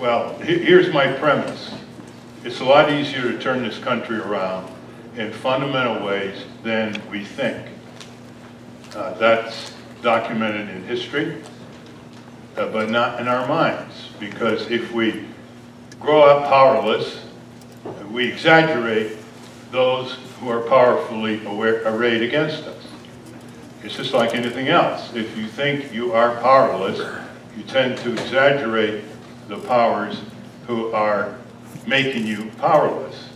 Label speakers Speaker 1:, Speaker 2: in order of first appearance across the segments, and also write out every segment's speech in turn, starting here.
Speaker 1: Well, here's my premise. It's a lot easier to turn this country around in fundamental ways than we think. Uh, That's documented in history, uh, but not in our minds. Because if we grow up powerless, we exaggerate those who are powerfully aware- arrayed against us. It's just like anything else. If you think you are powerless, you tend to exaggerate the powers who are making you powerless.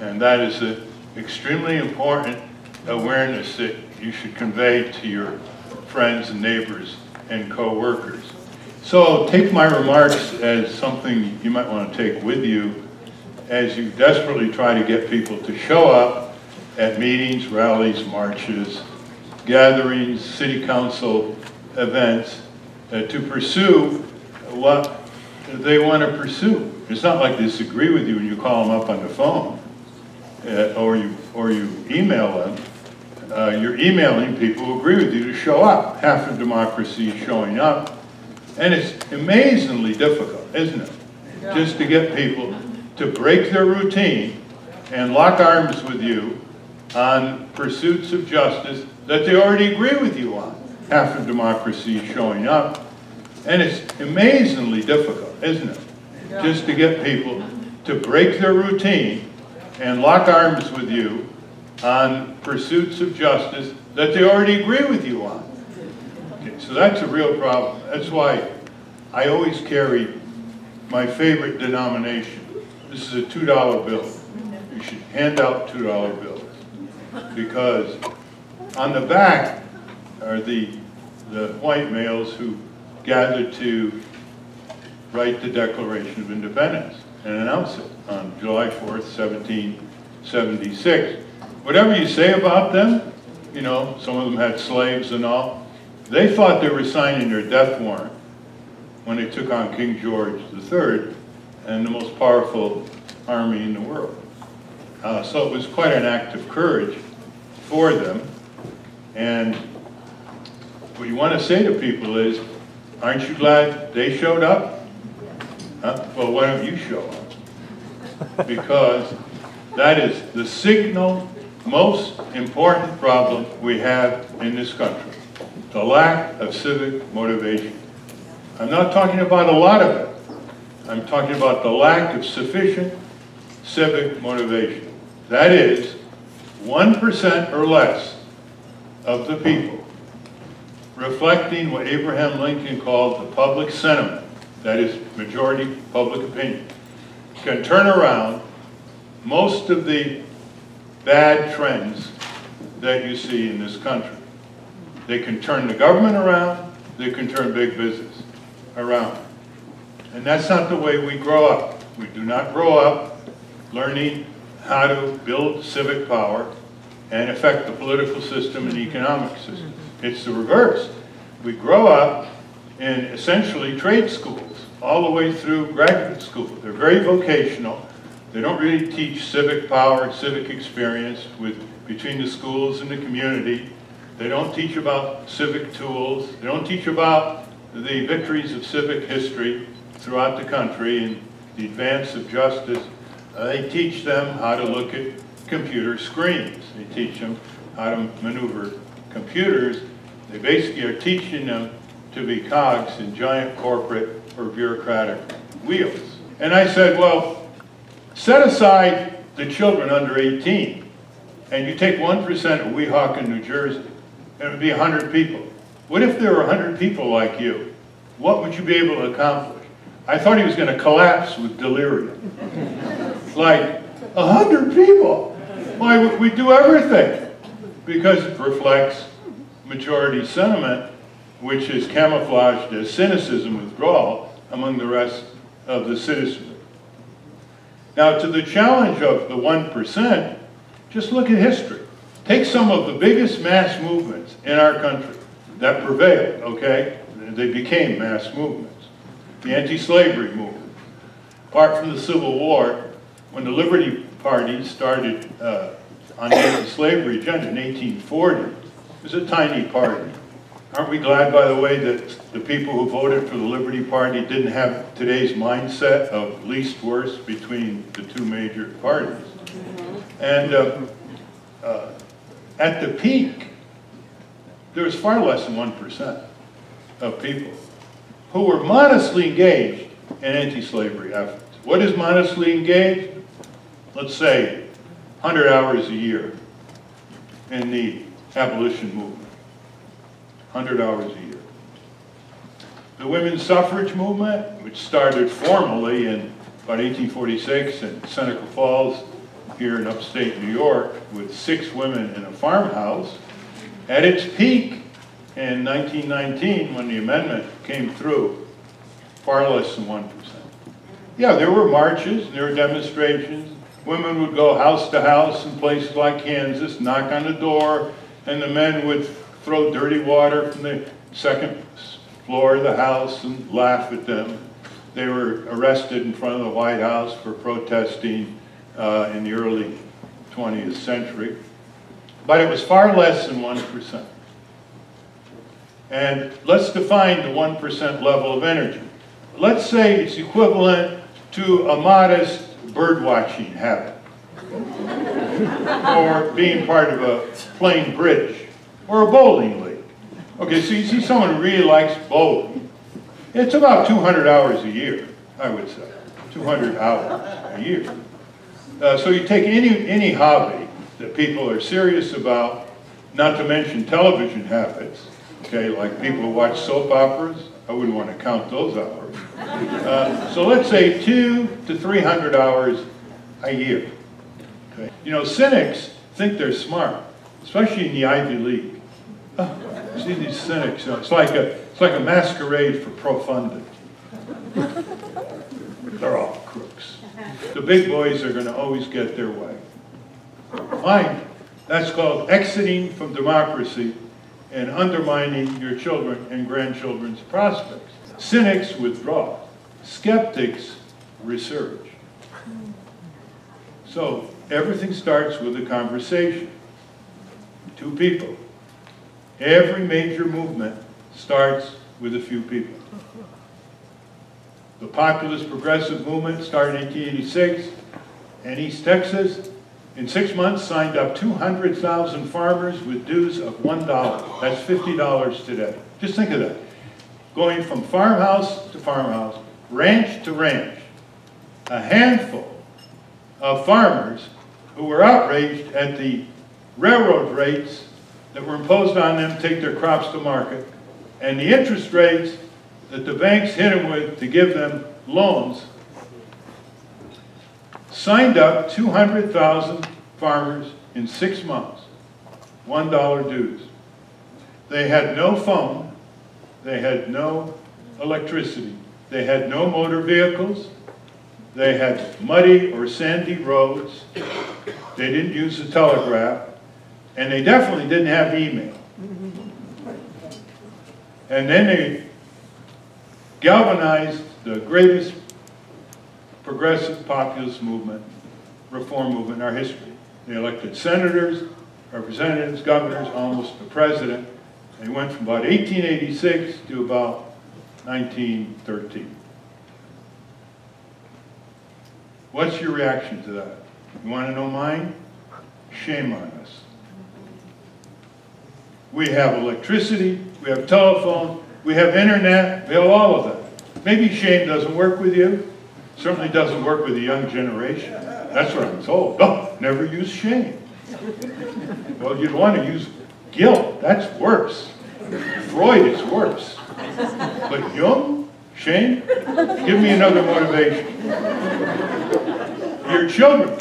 Speaker 1: And that is an extremely important awareness that you should convey to your friends and neighbors and co-workers. So take my remarks as something you might want to take with you as you desperately try to get people to show up at meetings, rallies, marches, gatherings, city council events, uh, to pursue what they want to pursue. It's not like they disagree with you when you call them up on the phone, uh, or you, or you email them. Uh, You're emailing people who agree with you to show up. Half of democracy is showing up, and it's amazingly difficult, isn't it? Just to get people to break their routine and lock arms with you on pursuits of justice that they already agree with you on. Half of democracy is showing up, and it's amazingly difficult, isn't it? Just to get people to break their routine and lock arms with you on pursuits of justice that they already agree with you on. Okay, so that's a real problem. That's why I always carry my favorite denomination. This is a $2 bill. You should hand out $2 bills. Because on the back are the, the white males who gathered to write the Declaration of Independence and announce it on July 4th, 1776. Whatever you say about them, you know, some of them had slaves and all, they thought they were signing their death warrant when they took on King George III and the most powerful army in the world. Uh, so it was quite an act of courage for them. And what you want to say to people is, aren't you glad they showed up? Huh? Well, why don't you show up? Because that is the signal most important problem we have in this country, the lack of civic motivation. I'm not talking about a lot of it. I'm talking about the lack of sufficient civic motivation. That is, 1% or less of the people reflecting what Abraham Lincoln called the public sentiment, that is, majority public opinion, can turn around most of the bad trends that you see in this country. They can turn the government around, they can turn big business around. And that's not the way we grow up. We do not grow up learning how to build civic power and affect the political system and economic system. It's the reverse. We grow up in essentially trade schools, all the way through graduate school. They're very vocational. They don't really teach civic power, civic experience with between the schools and the community. They don't teach about civic tools. They don't teach about the victories of civic history throughout the country and the advance of justice. Uh, they teach them how to look at computer screens. They teach them how to maneuver computers. They basically are teaching them to be cogs in giant corporate or bureaucratic wheels. And I said, well, set aside the children under 18, and you take 1% of Weehawken, New Jersey, and it would be 100 people. What if there were 100 people like you? What would you be able to accomplish? I thought he was going to collapse with delirium. like, 100 people? Why, would we do everything. Because it reflects majority sentiment, which is camouflaged as cynicism withdrawal among the rest of the citizenry. Now, to the challenge of the 1%, just look at history. Take some of the biggest mass movements in our country that prevailed, okay? They became mass movements. The anti-slavery movement. Apart from the Civil War, when the Liberty Party started uh, on the anti-slavery agenda in 1840, it was a tiny party. Aren't we glad, by the way, that the people who voted for the Liberty Party didn't have today's mindset of least worst between the two major parties? And uh, uh, at the peak, there was far less than 1% of people who were modestly engaged in anti-slavery efforts. What is modestly engaged? Let's say 100 hours a year in the abolition movement. 100 hours a year. The women's suffrage movement, which started formally in about 1846 in Seneca Falls, here in upstate New York, with six women in a farmhouse, at its peak in 1919, when the amendment came through, far less than 1%. Yeah, there were marches, there were demonstrations. Women would go house to house in places like Kansas, knock on the door, and the men would throw dirty water from the second floor of the house and laugh at them. They were arrested in front of the White House for protesting uh, in the early 20th century. But it was far less than 1%. And let's define the 1% level of energy. Let's say it's equivalent to a modest bird watching habit or being part of a plane bridge or a bowling league. Okay, so you see someone really likes bowling. It's about 200 hours a year, I would say. 200 hours a year. Uh, so you take any, any hobby that people are serious about, not to mention television habits, okay, like people who watch soap operas, I wouldn't want to count those hours. Uh, so let's say two to 300 hours a year. Okay. You know, cynics think they're smart, especially in the Ivy League. See these cynics, it's like a, it's like a masquerade for profundity. They're all crooks. The big boys are going to always get their way. Fine. That's called exiting from democracy and undermining your children and grandchildren's prospects. Cynics withdraw. Skeptics research. So everything starts with a conversation. Two people. Every major movement starts with a few people. The populist progressive movement started in 1886 in East Texas. In six months, signed up 200,000 farmers with dues of $1. That's $50 today. Just think of that. Going from farmhouse to farmhouse, ranch to ranch. A handful of farmers who were outraged at the railroad rates that were imposed on them to take their crops to market, and the interest rates that the banks hit them with to give them loans, signed up 200,000 farmers in six months, $1 dues. They had no phone, they had no electricity, they had no motor vehicles, they had muddy or sandy roads, they didn't use the telegraph, and they definitely didn't have email. And then they galvanized the greatest progressive populist movement, reform movement in our history. They elected senators, representatives, governors, almost the president. They went from about 1886 to about 1913. What's your reaction to that? You want to know mine? Shame on us. We have electricity, we have telephone, we have internet, we have all of that. Maybe shame doesn't work with you. Certainly doesn't work with the young generation. That's what I'm told. Oh, never use shame. Well, you'd want to use guilt. That's worse. Freud is worse. But Jung, shame, give me another motivation. Your children,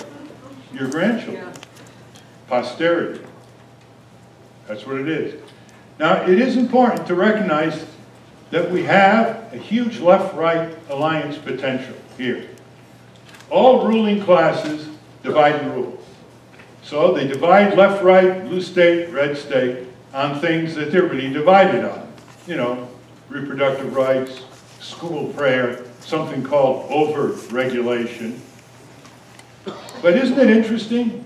Speaker 1: your grandchildren, posterity. That's what it is. Now, it is important to recognize that we have a huge left-right alliance potential here. All ruling classes divide and rule. So they divide left-right, blue state, red state, on things that they're really divided on. You know, reproductive rights, school prayer, something called over-regulation. But isn't it interesting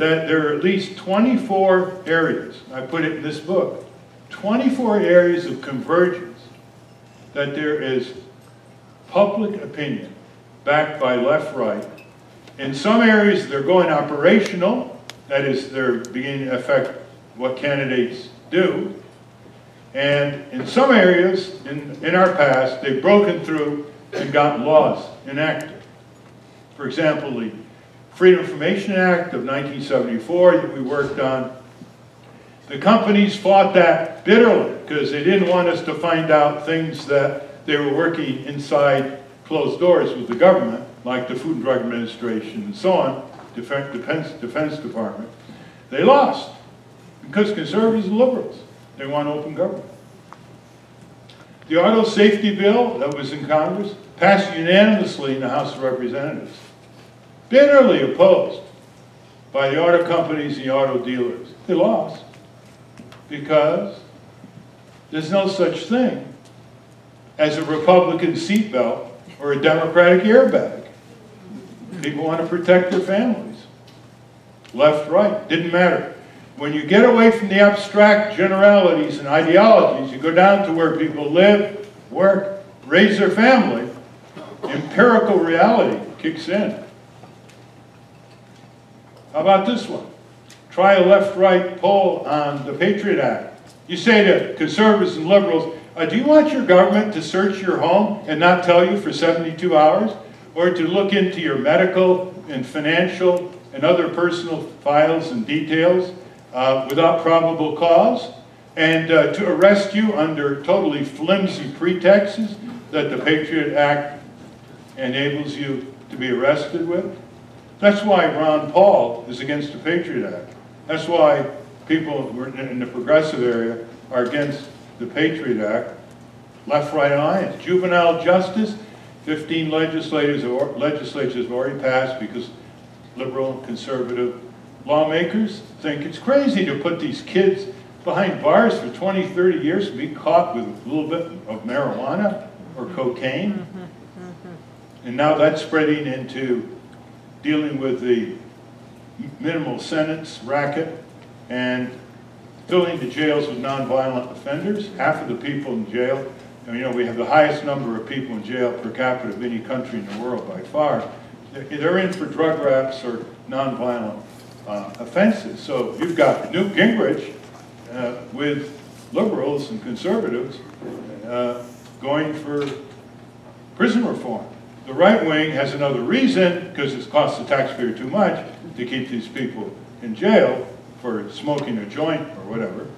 Speaker 1: that there are at least 24 areas, I put it in this book, 24 areas of convergence that there is public opinion backed by left, right. In some areas, they're going operational, that is, they're beginning to affect what candidates do. And in some areas, in, in our past, they've broken through and gotten laws enacted. For example, the Freedom Information Act of 1974 that we worked on. The companies fought that bitterly because they didn't want us to find out things that they were working inside closed doors with the government, like the Food and Drug Administration and so on, Defense, Defense, Defense Department. They lost because conservatives and liberals, they want open government. The auto safety bill that was in Congress passed unanimously in the House of Representatives, bitterly opposed by the auto companies and the auto dealers. They lost because there's no such thing as a Republican seatbelt or a Democratic airbag. People want to protect their families. Left, right, didn't matter. When you get away from the abstract generalities and ideologies, you go down to where people live, work, raise their family, empirical reality kicks in. How about this one? Try a left-right poll on the Patriot Act. You say to conservatives and liberals, uh, do you want your government to search your home and not tell you for 72 hours? Or to look into your medical and financial and other personal files and details uh, without probable cause? And uh, to arrest you under totally flimsy pretexts that the Patriot Act enables you to be arrested with? That's why Ron Paul is against the Patriot Act. That's why people in the progressive area are against the Patriot Act, left-right alliance. Juvenile justice, 15 legislators or legislatures have already passed because liberal and conservative lawmakers think it's crazy to put these kids behind bars for 20, 30 years and be caught with a little bit of marijuana or cocaine. Mm-hmm, mm-hmm, mm-hmm. And now that's spreading into dealing with the minimal sentence racket and filling the jails with nonviolent offenders. Half of the people in jail, and, you know, we have the highest number of people in jail per capita of any country in the world by far. They're in for drug raps or nonviolent uh, offenses. So you've got Newt Gingrich uh, with liberals and conservatives uh, going for prison reform. The right wing has another reason, because it costs the taxpayer too much to keep these people in jail for smoking a joint or whatever.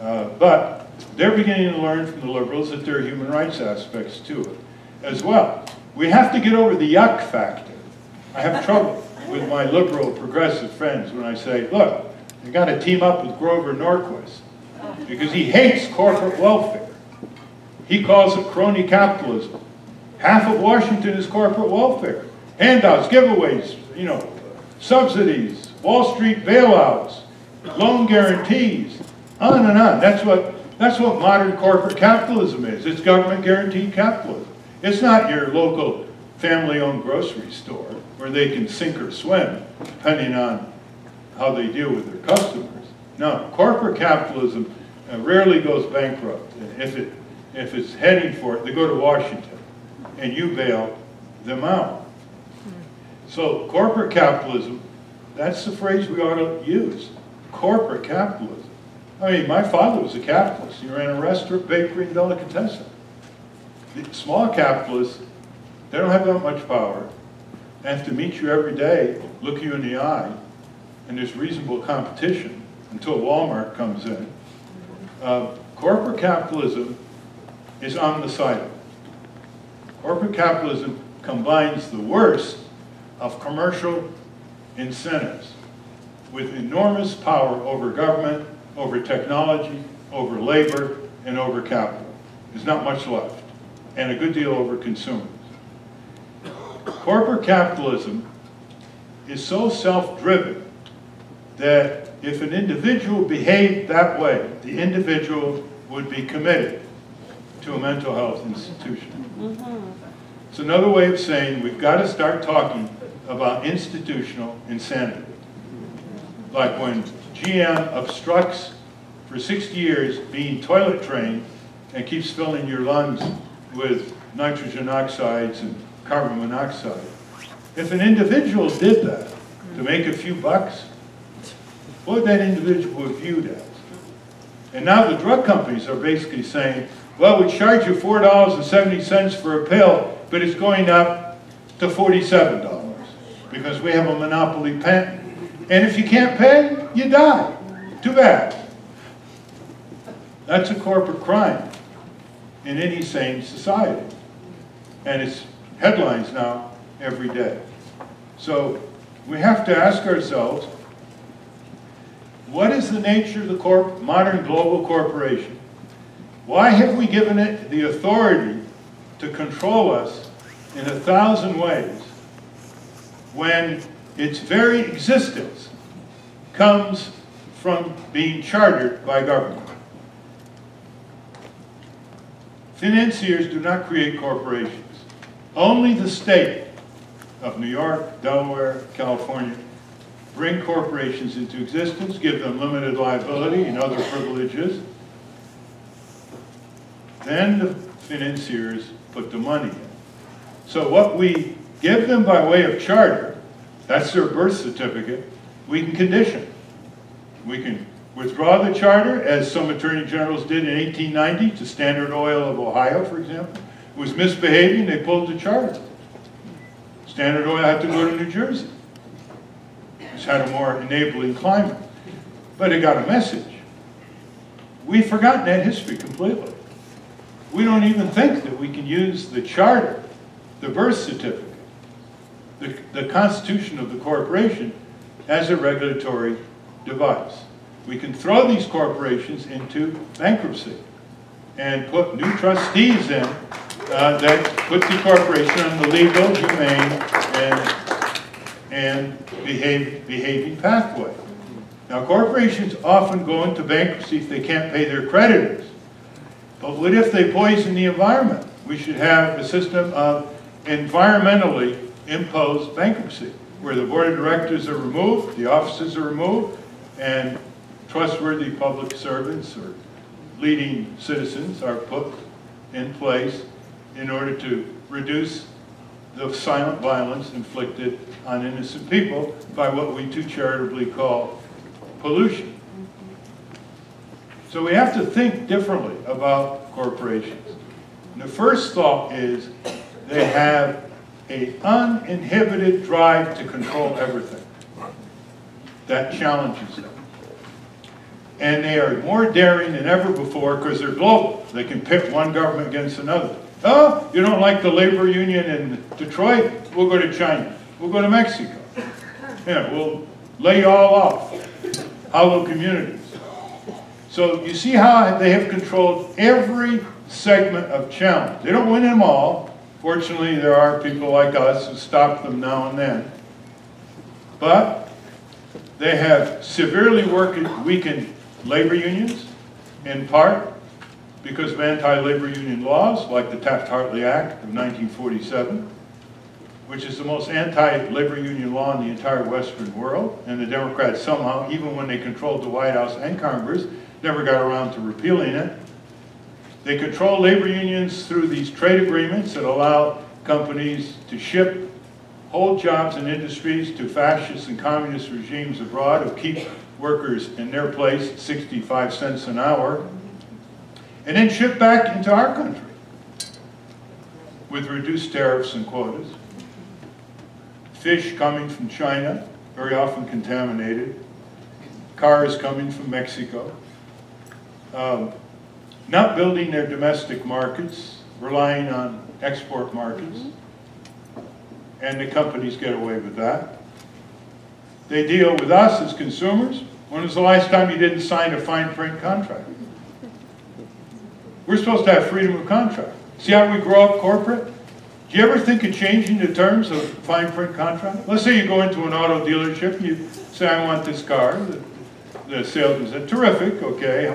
Speaker 1: Uh, but they're beginning to learn from the liberals that there are human rights aspects to it as well. We have to get over the yuck factor. I have trouble with my liberal progressive friends when I say, look, you got to team up with Grover Norquist because he hates corporate welfare. He calls it crony capitalism. Half of Washington is corporate welfare. Handouts, giveaways, you know, subsidies, Wall Street bailouts, loan guarantees, on and on. That's what, that's what modern corporate capitalism is. It's government guaranteed capitalism. It's not your local family-owned grocery store where they can sink or swim depending on how they deal with their customers. No, corporate capitalism uh, rarely goes bankrupt. If, it, if it's heading for it, they go to Washington and you bail them out. So corporate capitalism, that's the phrase we ought to use. Corporate capitalism. I mean, my father was a capitalist. He ran a restaurant, bakery, and delicatessen. The small capitalists, they don't have that much power. They have to meet you every day, look you in the eye, and there's reasonable competition until Walmart comes in. Uh, corporate capitalism is on the side Corporate capitalism combines the worst of commercial incentives with enormous power over government, over technology, over labor, and over capital. There's not much left, and a good deal over consumers. Corporate capitalism is so self-driven that if an individual behaved that way, the individual would be committed to a mental health institution. Mm -hmm. It's another way of saying we've got to start talking about institutional insanity. Like when GM obstructs for 60 years being toilet trained and keeps filling your lungs with nitrogen oxides and carbon monoxide. If an individual did that to make a few bucks, what would that individual be viewed as? And now the drug companies are basically saying, well, we charge you $4.70 for a pill, but it's going up to $47 because we have a monopoly patent. And if you can't pay, you die. Too bad. That's a corporate crime in any sane society. And it's headlines now every day. So we have to ask ourselves, what is the nature of the modern global corporation? Why have we given it the authority to control us in a thousand ways when its very existence comes from being chartered by government? Financiers do not create corporations. Only the state of New York, Delaware, California bring corporations into existence, give them limited liability and other privileges. Then the financiers put the money in. So what we give them by way of charter, that's their birth certificate, we can condition. We can withdraw the charter, as some attorney generals did in 1890 to Standard Oil of Ohio, for example. It was misbehaving, they pulled the charter. Standard Oil had to go to New Jersey. It's had a more enabling climate. But it got a message. We've forgotten that history completely. We don't even think that we can use the charter, the birth certificate, the, the constitution of the corporation as a regulatory device. We can throw these corporations into bankruptcy and put new trustees in uh, that put the corporation on the legal, humane, and, and behave, behaving pathway. Now, corporations often go into bankruptcy if they can't pay their creditors. But what if they poison the environment? We should have a system of environmentally imposed bankruptcy, where the board of directors are removed, the offices are removed, and trustworthy public servants or leading citizens are put in place in order to reduce the silent violence inflicted on innocent people by what we too charitably call pollution. So we have to think differently about corporations. And the first thought is they have an uninhibited drive to control everything. That challenges them. And they are more daring than ever before because they're global. They can pit one government against another. Oh, you don't like the labor union in Detroit? We'll go to China. We'll go to Mexico. Yeah, we'll lay you all off. Hollow communities. So you see how they have controlled every segment of challenge. They don't win them all. Fortunately, there are people like us who stop them now and then. But they have severely weakened labor unions, in part because of anti-labor union laws, like the Taft-Hartley Act of 1947, which is the most anti-labor union law in the entire Western world. And the Democrats somehow, even when they controlled the White House and Congress, never got around to repealing it. They control labor unions through these trade agreements that allow companies to ship whole jobs and industries to fascist and communist regimes abroad who keep workers in their place 65 cents an hour and then ship back into our country with reduced tariffs and quotas. Fish coming from China, very often contaminated. Cars coming from Mexico. Um, not building their domestic markets, relying on export markets. And the companies get away with that. They deal with us as consumers. When was the last time you didn't sign a fine print contract? We're supposed to have freedom of contract. See how we grow up corporate? Do you ever think of changing the terms of fine print contract? Let's say you go into an auto dealership and you say, I want this car. The, the salesman said, terrific, okay.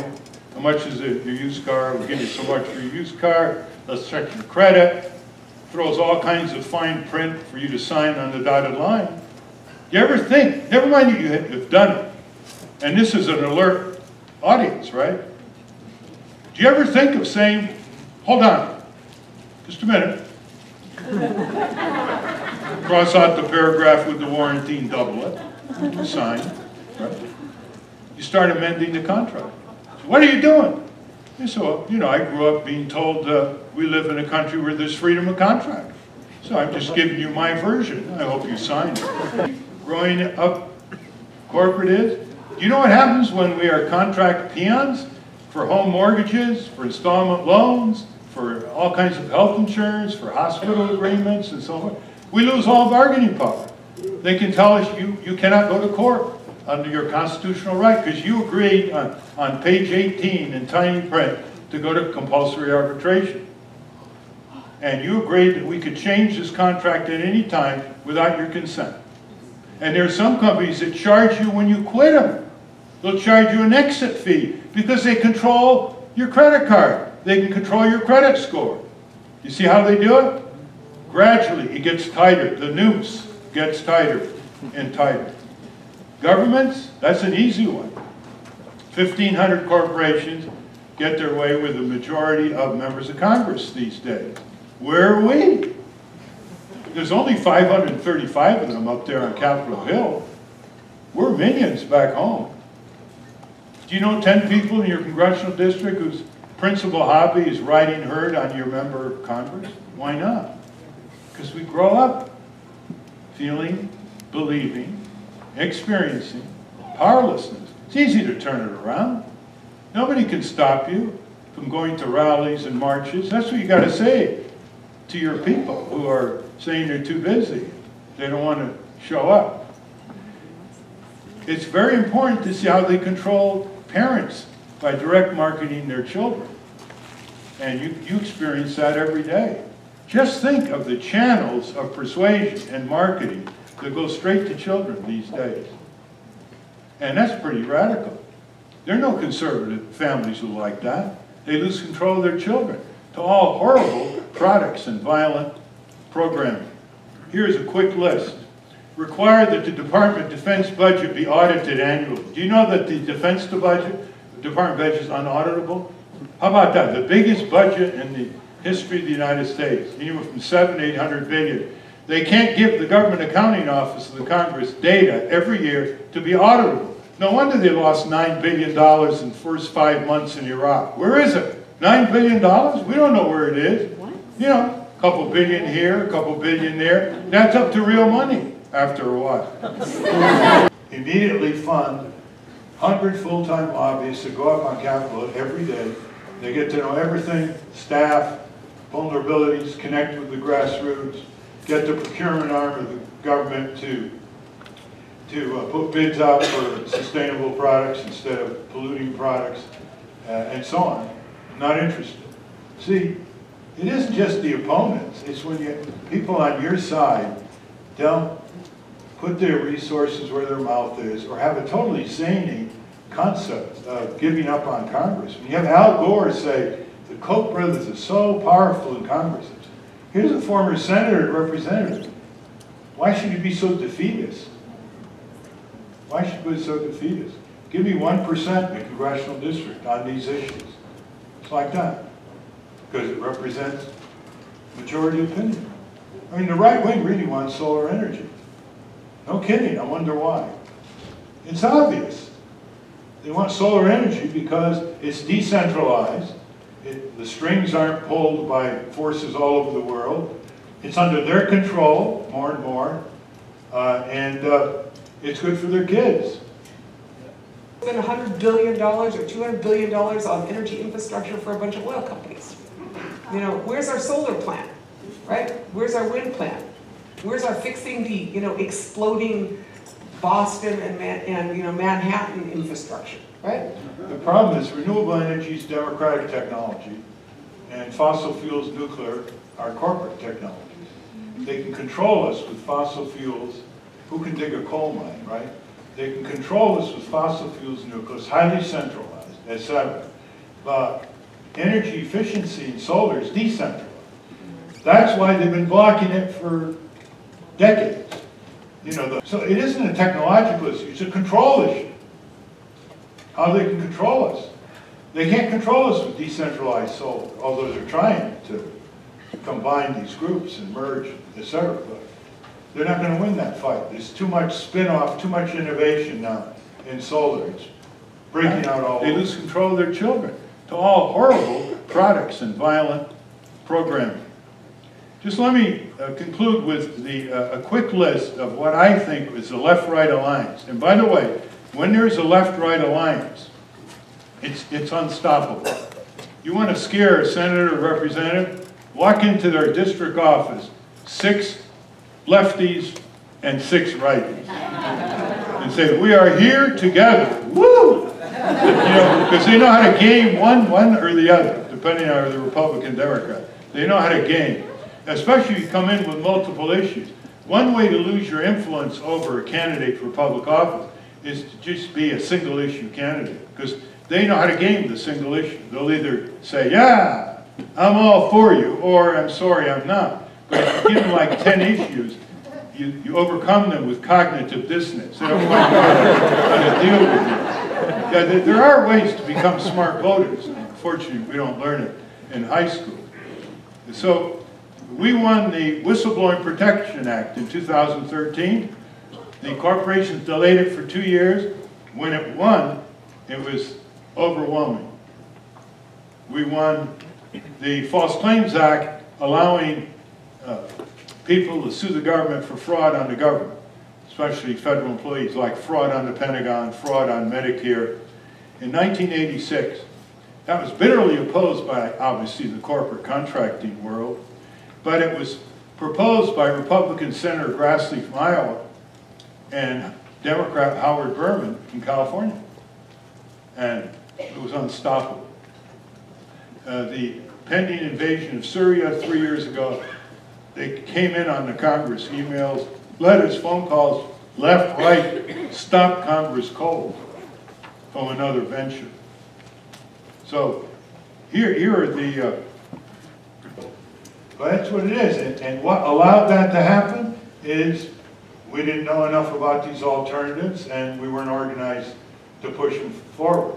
Speaker 1: How, much is it, your used car? We'll give you so much for your used car. Let's check your credit. Throws all kinds of fine print for you to sign on the dotted line. Do you ever think, never mind you have done it, and this is an alert audience, right? Do you ever think of saying, hold on, just a minute. Cross out the paragraph with the warranty and double it, sign, right? You start amending the contract. What are you doing? And so, you know, I grew up being told uh, we live in a country where there's freedom of contract. So I'm just giving you my version. I hope you sign it. Growing up corporate is, do you know what happens when we are contract peons for home mortgages, for installment loans, for all kinds of health insurance, for hospital agreements and so on? We lose all bargaining power. They can tell us you, you cannot go to court under your constitutional right because you agreed on, on page 18 in tiny print to go to compulsory arbitration. And you agreed that we could change this contract at any time without your consent. And there are some companies that charge you when you quit them. They'll charge you an exit fee because they control your credit card. They can control your credit score. You see how they do it? Gradually, it gets tighter. The noose gets tighter and tighter. Governments, that's an easy one. 1,500 corporations get their way with the majority of members of Congress these days. Where are we? There's only 535 of them up there on Capitol Hill. We're minions back home. Do you know 10 people in your congressional district whose principal hobby is riding herd on your member of Congress? Why not? Because we grow up feeling, believing, experiencing powerlessness. It's easy to turn it around. Nobody can stop you from going to rallies and marches. That's what you got to say to your people who are saying they're too busy. They don't want to show up. It's very important to see how they control parents by direct marketing their children. And you, you experience that every day. Just think of the channels of persuasion and marketing that go straight to children these days. And that's pretty radical. There are no conservative families who like that. They lose control of their children to all horrible products and violent programming. Here's a quick list. Require that the Department of Defense budget be audited annually. Do you know that the Defense budget, the Department budget is unauditable? How about that? The biggest budget in the history of the United States, anywhere from seven, eight hundred billion. They can't give the Government Accounting Office of the Congress data every year to be auditable. No wonder they lost $9 billion in the first five months in Iraq. Where is it? $9 billion? We don't know where it is. What? You know, a couple billion here, a couple billion there. That's up to real money after a while. Immediately fund 100 full-time lobbyists to go up on Capitol every day. They get to know everything, staff, vulnerabilities, connect with the grassroots, get the procurement arm of the government to to uh, put bids out for sustainable products instead of polluting products, uh, and so on. Not interested. See, it isn't just the opponents. It's when you, people on your side don't put their resources where their mouth is or have a totally zany concept of giving up on Congress. When you have Al Gore say, the Koch brothers are so powerful in Congress, Here's a former senator and representative. Why should you be so defeatist? Why should you be so defeatist? Give me 1% in a congressional district on these issues. It's like that. Because it represents majority opinion. I mean, the right wing really wants solar energy. No kidding, I wonder why. It's obvious. They want solar energy because it's decentralized, it, the strings aren't pulled by forces all over the world. It's under their control more and more, uh, and uh, it's good for their kids.
Speaker 2: Spend $100 billion or $200 billion on energy infrastructure for a bunch of oil companies. You know, where's our solar plant, right? Where's our wind plant? Where's our fixing the, you know, exploding Boston and, Man and you know, Manhattan infrastructure? right?
Speaker 1: The problem is renewable energy is democratic technology, and fossil fuels, nuclear, are corporate technologies. They can control us with fossil fuels. Who can dig a coal mine, right? They can control us with fossil fuels, nuclear, highly centralized, etc. But energy efficiency in solar is decentralized. That's why they've been blocking it for decades. You know, the, so it isn't a technological issue, it's a control issue. how they can control us. They can't control us with decentralized solar, although they're trying to combine these groups and merge, et cetera. But they're not gonna win that fight. There's too much spin-off, too much innovation now in solar. It's breaking out all
Speaker 3: They
Speaker 1: over.
Speaker 3: lose control of their children to all horrible products and violent programming. Just let me uh, conclude with the, uh, a quick list of what I think is the left-right alliance. And by the way, when there's a left-right alliance, it's, it's unstoppable. You want to scare a senator or representative? Walk into their district office, six lefties and six righties. And say, we are here together, woo! You know, because they know how to game one, one or the other, depending on the Republican, Democrat. They know how to game, especially if you come in with multiple issues. One way to lose your influence over a candidate for public office is to just be a single issue candidate, because they know how to game the single issue. They'll either say, yeah, I'm all for you, or I'm sorry, I'm not. But if you give them like 10 issues, you, you overcome them with cognitive dissonance. They don't quite know how to deal with you. Yeah, there, there are ways to become smart voters. Unfortunately, we don't learn it in high school. So, we won the Whistleblowing Protection Act in 2013. The corporations delayed it for two years. When it won, it was overwhelming. We won the False Claims Act allowing uh, people to sue the government for fraud on the government, especially federal employees, like fraud on the Pentagon, fraud on Medicare. In 1986, that was bitterly opposed by, obviously, the corporate contracting world, but it was proposed by Republican Senator Grassley from Iowa and Democrat Howard Berman from California. And it was unstoppable. Uh, the pending invasion of Syria three years ago, they came in on the Congress, emails, letters, phone calls, left, right, stop Congress cold from another venture. So here, here are the, uh, but that's what it is. And, and what allowed that to happen is we didn't know enough about these alternatives and we weren't organized to push them forward.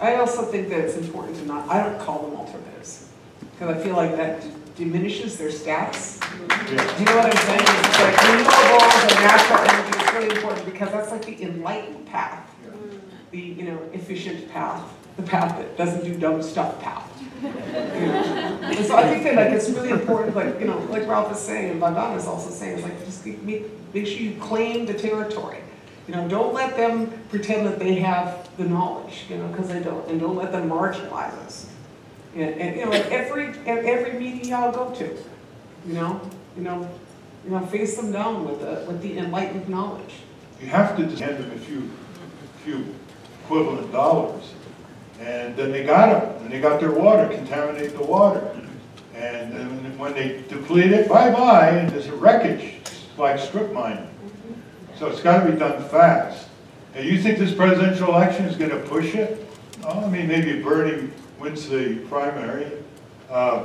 Speaker 2: I also think that it's important to not, I don't call them alternatives, because I feel like that d- diminishes their stats.
Speaker 1: Yeah.
Speaker 2: Do you know what I'm saying? It's like renewables and natural energy is really important, because that's like the enlightened path. The, you know, efficient path, the path that doesn't do dumb stuff path. And so I think that like it's really important, like, you know, like Ralph is saying, and Bogdan is also saying, is like, just make, make sure you claim the territory. You know, don't let them pretend that they have the knowledge, you know, because they don't, and don't let them marginalize us. And, and, you know, every, every meeting y'all go to, you know, you know, you know, face them down with the, with the enlightened knowledge.
Speaker 1: You have to just hand them a few, few equivalent dollars. And then they got them, and they got their water, contaminate the water. And then when they deplete it, bye-bye, and there's a wreckage, like strip mining. So it's gotta be done fast. And you think this presidential election is gonna push it? Oh, I mean, maybe Bernie wins the primary. Uh,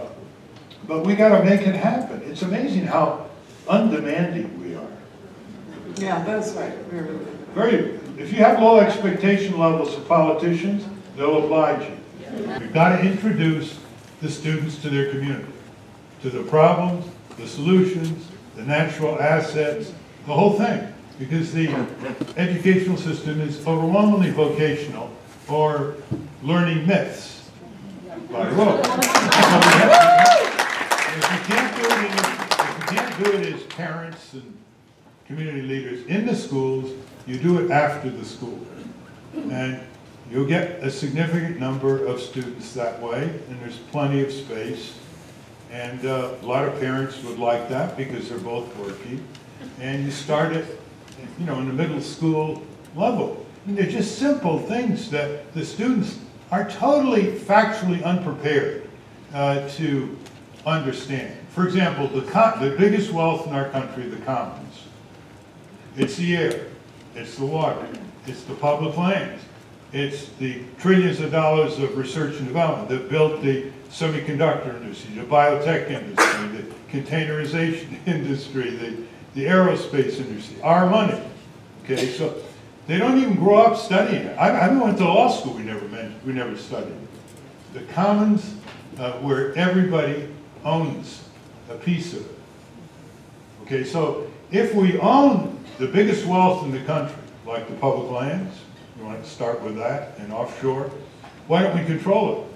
Speaker 1: But we gotta make it happen. It's amazing how undemanding we are.
Speaker 2: Yeah, that's right. Very-
Speaker 1: Very, if you have low expectation levels of politicians, they'll oblige you. We've got to introduce the students to their community, to the problems, the solutions, the natural assets, the whole thing. Because the educational system is overwhelmingly vocational or learning myths by rote. So If you can't do it, in- if you can't do it as parents and community leaders in the schools, you do it after the school. And you'll get a significant number of students that way, and there's plenty of space. And uh, a lot of parents would like that because they're both working. And you start it, you know, in the middle school level. And they're just simple things that the students are totally factually unprepared uh, to understand. For example, the, the biggest wealth in our country, the commons. It's the air, it's the water, it's the public lands, it's the trillions of dollars of research and development that built the semiconductor industry, the biotech industry, the containerization industry, the, the aerospace industry, our money. Okay, so They don't even grow up studying it. I, I went to law school, we never mentioned, we never studied it. The commons, uh, where everybody owns a piece of it. Okay, so if we own the biggest wealth in the country, like the public lands, we want to start with that, and offshore, why don't we control it?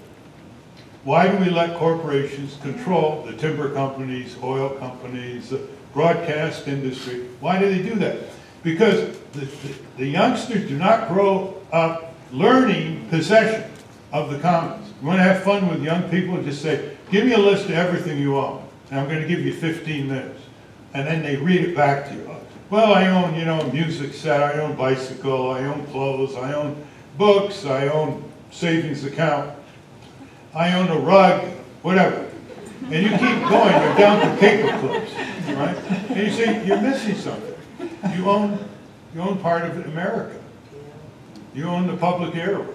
Speaker 1: Why do we let corporations control the timber companies, oil companies, the broadcast industry? Why do they do that? Because the, the, the youngsters do not grow up learning possession of the commons. You want to have fun with young people, and just say, give me a list of everything you own, and I'm going to give you 15 minutes. And then they read it back to you. Well, I own, you know, a music set, I own bicycle, I own clothes, I own books, I own savings account, I own a rug, whatever. And you keep going, you're down to paper clips, right? And you say, you're missing something. You own, you own part of America. You own the public airways.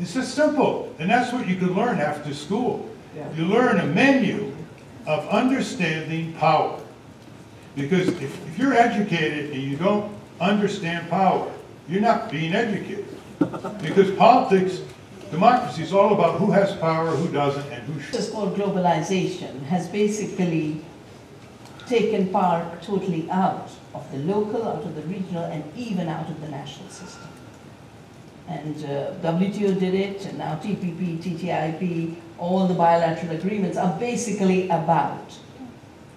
Speaker 1: It's just simple, and that's what you could learn after school. You learn a menu of understanding power. Because if, if you're educated and you don't understand power, you're not being educated. Because politics, democracy is all about who has power, who doesn't, and who should.
Speaker 4: This is called globalization, has basically taken power totally out of the local, out of the regional, and even out of the national system. And uh, WTO did it, and now TPP, TTIP, all the bilateral agreements are basically about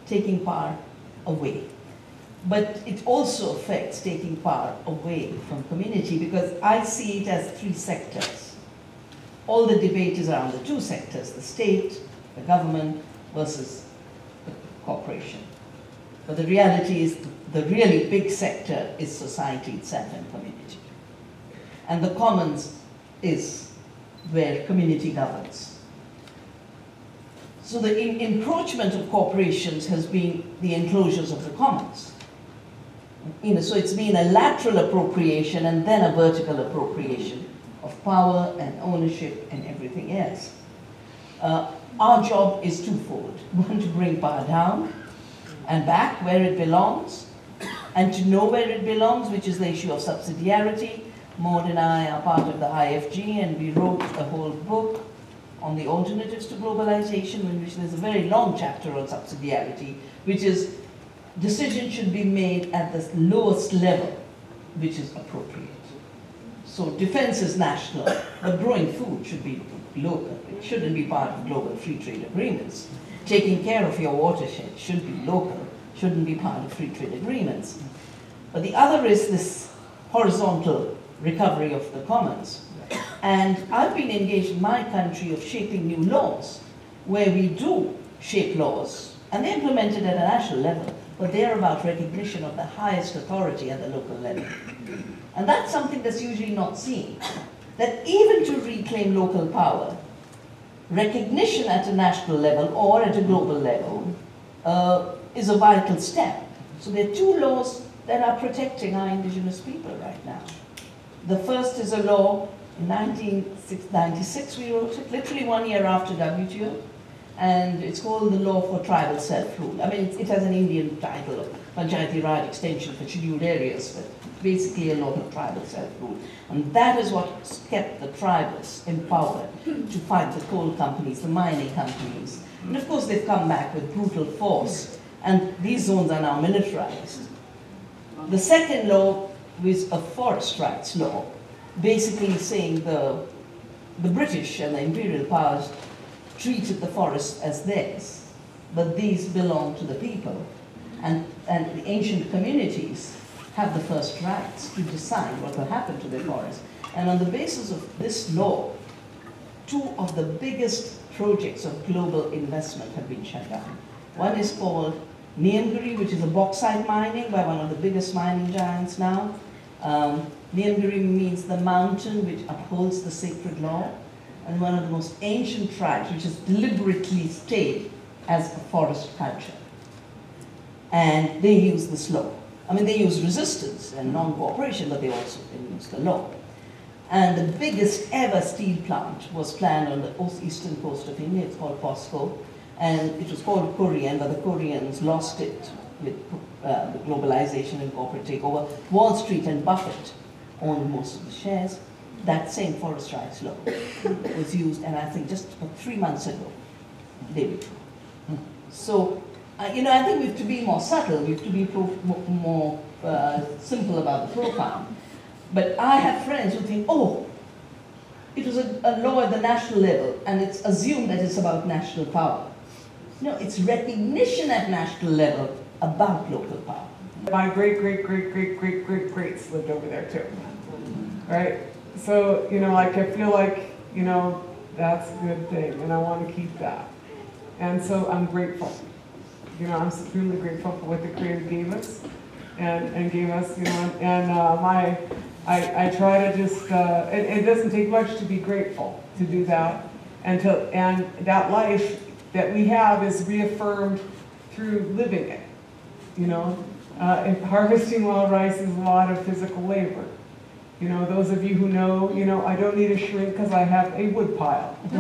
Speaker 4: taking power away. But it also affects taking power away from community because I see it as three sectors. All the debate is around the two sectors, the state, the government versus the corporation. But the reality is the really big sector is society itself and community. And the commons is where community governs. So the en- encroachment of corporations has been the enclosures of the commons. You know, so it's been a lateral appropriation and then a vertical appropriation of power and ownership and everything else. Uh, our job is twofold. One, to bring power down and back where it belongs, and to know where it belongs, which is the issue of subsidiarity. Maud and I are part of the IFG, and we wrote a whole book on the alternatives to globalization, in which there's a very long chapter on subsidiarity, which is decisions should be made at the lowest level, which is appropriate. So defense is national, but growing food should be local. It shouldn't be part of global free trade agreements. Taking care of your watershed should be local, shouldn't be part of free trade agreements. But the other is this horizontal recovery of the commons. And I've been engaged in my country of shaping new laws, where we do shape laws, and they're implemented at a national level, but they're about recognition of the highest authority at the local level. And that's something that's usually not seen. That even to reclaim local power, recognition at a national level or at a global level uh, is a vital step. So there are two laws that are protecting our indigenous people right now. The first is a law in 1996, we wrote it, literally one year after WTO, and it's called the Law for Tribal Self-Rule. I mean, it, has an Indian title of Panchayati Raj Extension for Scheduled Areas, but basically a law for tribal self-rule. And that is what kept the tribals empowered to fight the coal companies, the mining companies. And of course, they've come back with brutal force, and these zones are now militarized. The second law was a forest rights law, basically saying the, the British and the imperial powers treated the forests as theirs, but these belong to the people. And, and the ancient communities have the first rights to decide what will happen to their forests. And on the basis of this law, two of the biggest projects of global investment have been shut down. One is called Niyamgiri, which is a bauxite mining by one of the biggest mining giants now. Um, means the mountain which upholds the sacred law, and one of the most ancient tribes which has deliberately stayed as a forest culture. And they use this law. I mean, they use resistance and non-cooperation, but they also they use the law. And the biggest ever steel plant was planned on the eastern coast of India. It's called POSCO. And it was called Korean, but the Koreans lost it with uh, the globalization and corporate takeover. Wall Street and Buffett owned most of the shares. That same forest rights law was used, and I think just about three months ago, they withdrew. So, uh, you know, I think we have to be more subtle, we have to be more uh, simple about the profound. But I have friends who think, oh, it was a, a law at the national level, and it's assumed that it's about national power. No, it's recognition at national level about local power.
Speaker 2: My great, great, great, great, great, great greats lived over there too. Right? So, you know, like I feel like, you know, that's a good thing and I want to keep that. And so I'm grateful. You know, I'm supremely grateful for what the Creator gave us and, and gave us, you know, and uh, my, I, I try to just, uh, it, it doesn't take much to be grateful to do that. And to, and that life that we have is reaffirmed through living it. You know, uh, harvesting wild rice is a lot of physical labor. You know, those of you who know, you know, I don't need a shrink because I have a wood pile. You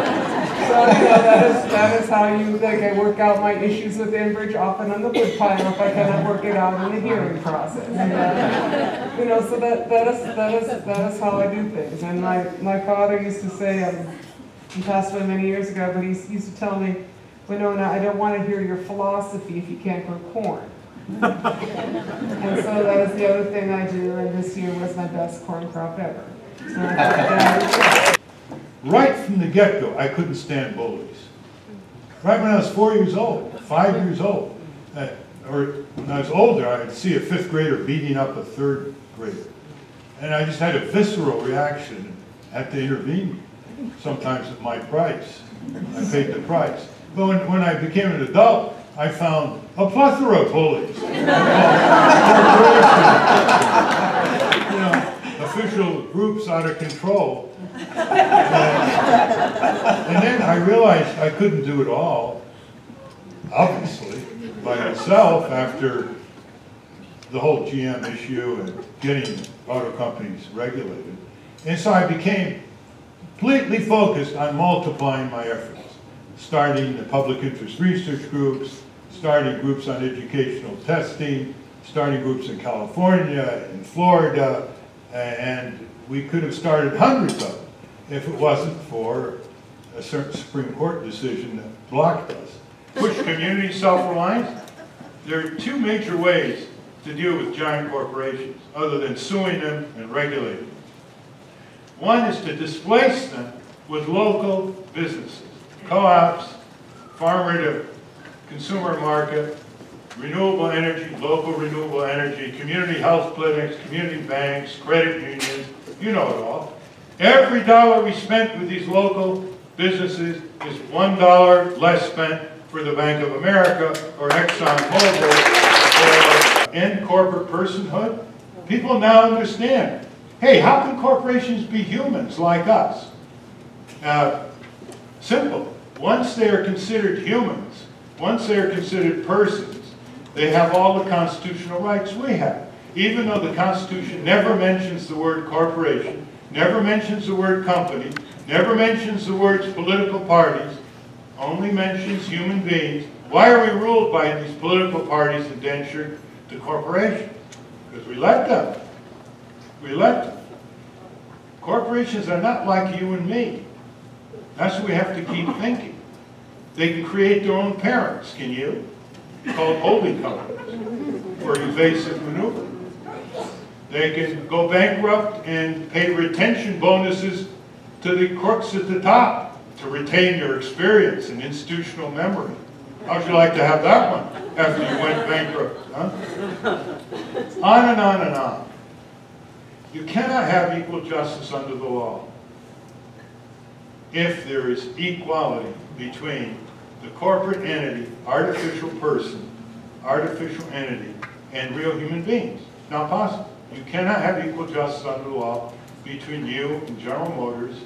Speaker 2: know. So, you know, that is, that is how you, like, I work out my issues with Enbridge often on the wood pile if I cannot work it out in the hearing process. You know, so that, that is, that is, that is how I do things. And my, my father used to say, um, he passed away many years ago, but he used to tell me, Winona, I don't want to hear your philosophy if you can't grow corn. and so that is the other thing I do, and this year was my best corn crop ever.
Speaker 1: Right from the get-go, I couldn't stand bullies. Right when I was four years old, five years old, uh, or when I was older, I'd see a fifth grader beating up a third grader. And I just had a visceral reaction, had to intervene, sometimes at my price. I paid the price. But when, when I became an adult, I found a plethora of bullies. You know, official groups out of control. And then I realized I couldn't do it all, obviously, by myself after the whole GM issue and getting auto companies regulated. And so I became completely focused on multiplying my efforts, starting the public interest research groups, starting groups on educational testing, starting groups in California, in Florida, and we could have started hundreds of them if it wasn't for a certain Supreme Court decision that blocked us. Push community self-reliance? There are two major ways to deal with giant corporations, other than suing them and regulating them. One is to displace them with local businesses, co-ops, farmer to consumer market, renewable energy, local renewable energy, community health clinics, community banks, credit unions, you know it all. Every dollar we spent with these local businesses is one dollar less spent for the Bank of America or Exxon Mobil or end corporate personhood. People now understand, hey, how can corporations be humans like us? Uh, Simple. Once they are considered humans, once they are considered persons, they have all the constitutional rights we have. Even though the Constitution never mentions the word corporation, never mentions the word company, never mentions the words political parties, only mentions human beings. Why are we ruled by these political parties indentured to corporations? Because we let them. We let them. Corporations are not like you and me. That's what we have to keep thinking. They can create their own parents, can you? Called holding companies for evasive maneuver. They can go bankrupt and pay retention bonuses to the crooks at the top to retain your experience and institutional memory. How'd you like to have that one after you went bankrupt, huh? On and on and on. You cannot have equal justice under the law if there is equality between the corporate entity, artificial person, artificial entity, and real human beings. Not possible. You cannot have equal justice under the law between you and General Motors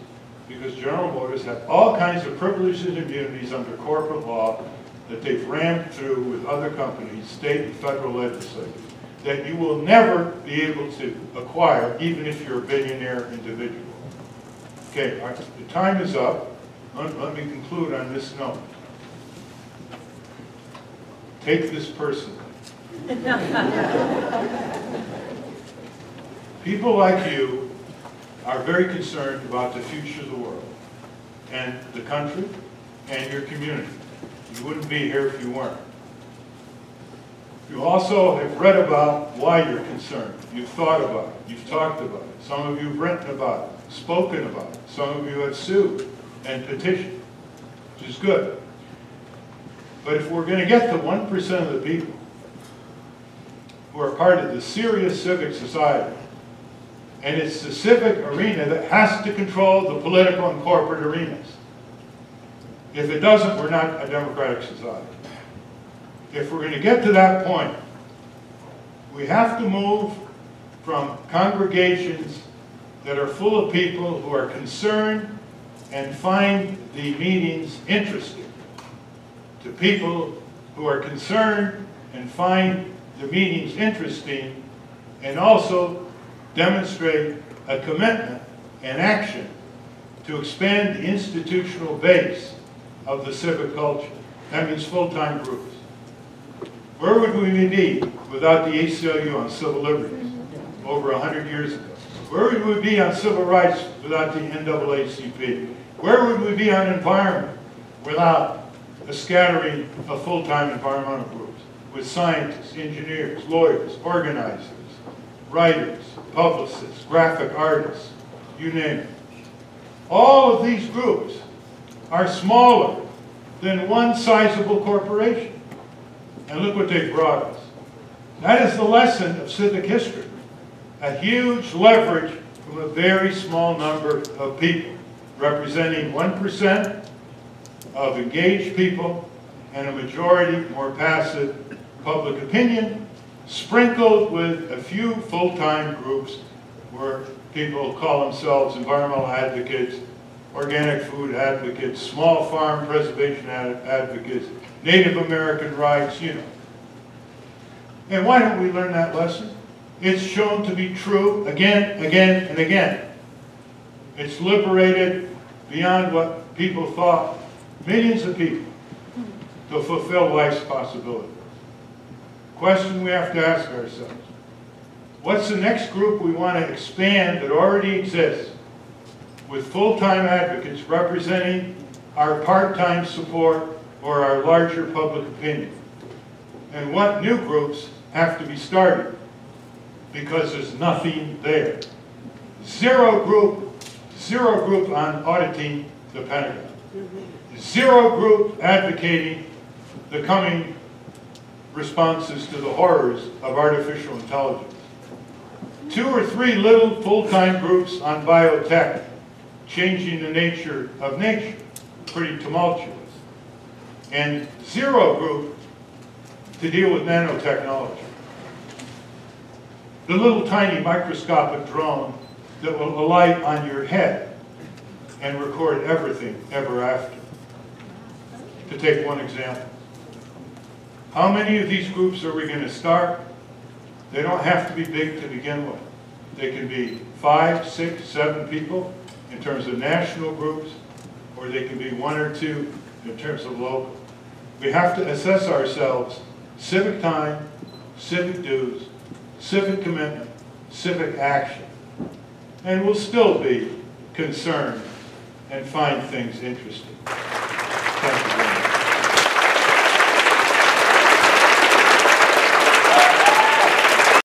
Speaker 1: because General Motors have all kinds of privileges and immunities under corporate law that they've rammed through with other companies, state and federal legislators, that you will never be able to acquire even if you're a billionaire individual. Okay, the time is up. Let let me conclude on this note. take this personally. People like you are very concerned about the future of the world and the country and your community. You wouldn't be here if you weren't. You also have read about why you're concerned. You've thought about it. You've talked about it. Some of you have written about it, spoken about it. Some of you have sued and petitioned, which is good. But if we're going to get the 1% of the people who are part of the serious civic society, and it's the civic arena that has to control the political and corporate arenas. If it doesn't, we're not a democratic society. If we're going to get to that point, we have to move from congregations that are full of people who are concerned and find the meetings interesting to people who are concerned and find the meetings interesting and also demonstrate a commitment and action to expand the institutional base of the civic culture. That means full-time groups. Where would we be without the ACLU on civil liberties over 100 years ago? Where would we be on civil rights without the NAACP? Where would we be on environment without a scattering of full-time environmental groups with scientists, engineers, lawyers, organizers, writers, publicists, graphic artists, you name it. All of these groups are smaller than one sizable corporation. And look what they've brought us. That is the lesson of civic history. A huge leverage from a very small number of people, representing 1% of engaged people and a majority more passive public opinion, sprinkled with a few full-time groups where people call themselves environmental advocates, organic food advocates, small farm preservation ad- advocates, Native American rights, you know. And why don't we learn that lesson? It's shown to be true again, again, and again. It's liberated beyond what people thought, millions of people, to fulfill life's possibilities. Question we have to ask ourselves. What's the next group we want to expand that already exists with full-time advocates representing our part-time support or our larger public opinion? And what new groups have to be started? Because there's nothing there. Zero group, zero group on auditing the Pentagon. Zero group advocating the coming responses to the horrors of artificial intelligence. Two or three little full-time groups on biotech, changing the nature of nature, pretty tumultuous. And zero group to deal with nanotechnology. The little tiny microscopic drone that will alight on your head and record everything ever after. To take one example. How many of these groups are we going to start? They don't have to be big to begin with. They can be five, six, seven people in terms of national groups, or they can be one or two in terms of local. We have to assess ourselves, civic time, civic dues, civic commitment, civic action. And we'll still be concerned and find things interesting. Thank you.